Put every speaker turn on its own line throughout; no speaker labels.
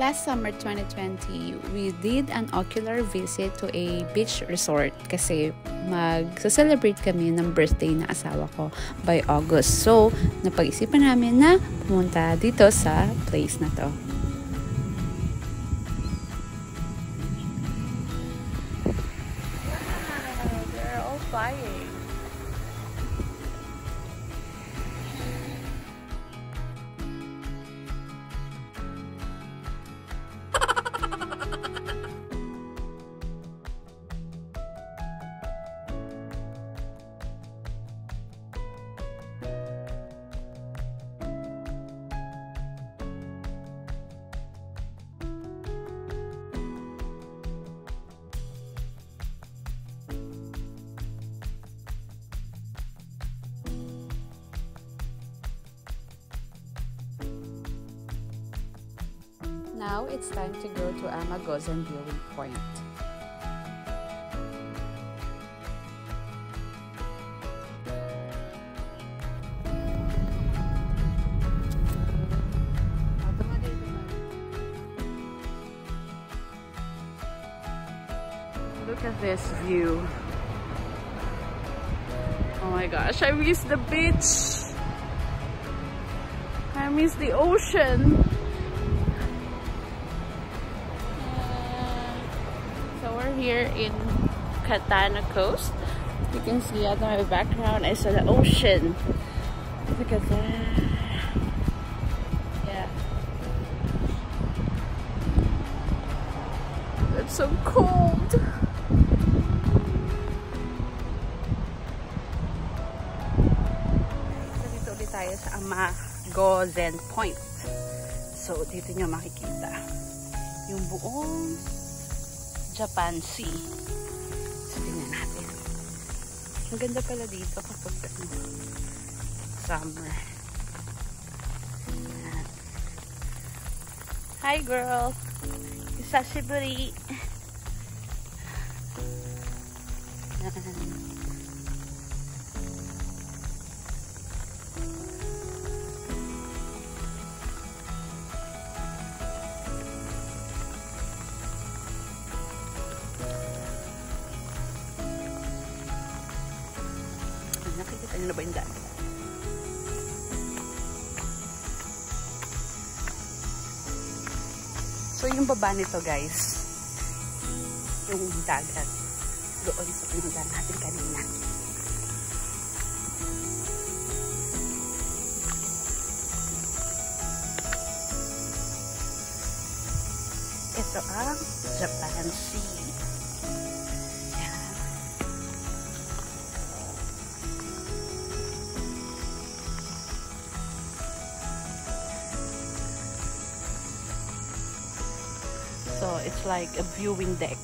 Last summer 2020, we did an ocular visit to a beach resort kasi mag-celebrate kami ng birthday na asawa ko by August. So, napag-isipan namin na pumunta dito sa place na to. They're all flying. Now it's time to go to Amagozan viewing point. Look at this view. Oh my gosh, I miss the beach. I miss the ocean. We're here in Katana Coast. You can see on my background I saw the ocean. Look at that. Yeah. It's so cold. Dito ulit tayo sa Amagozen Point. So, dito nyo makikita yung buong Japan Sea. So, tingnan natin. Ang ganda pala dito kapag ano, summer. Ayan. Hi girl! Isashiburi! Ayan. Nakikita niyo na ba yung daan? So, yung baba nito guys, yung dagat doon sa pinunta natin kanina. Ito ang Japan Sea. It's like a viewing deck.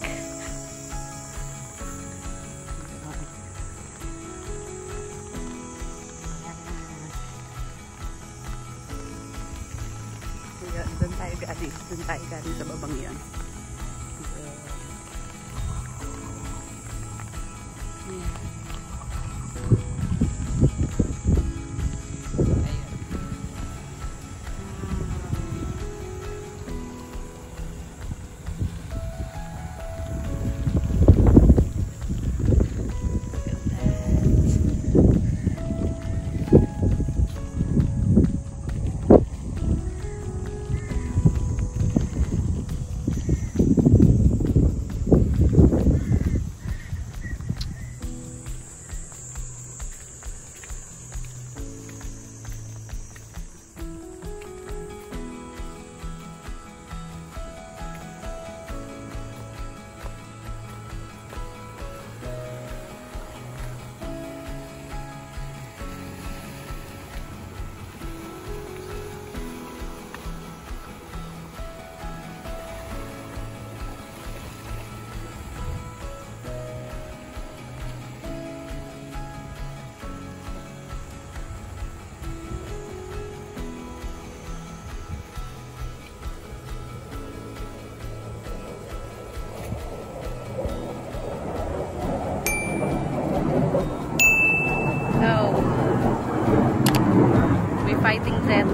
Doon tayo galing. Doon tayo galing sa babang yan. We're fighting that.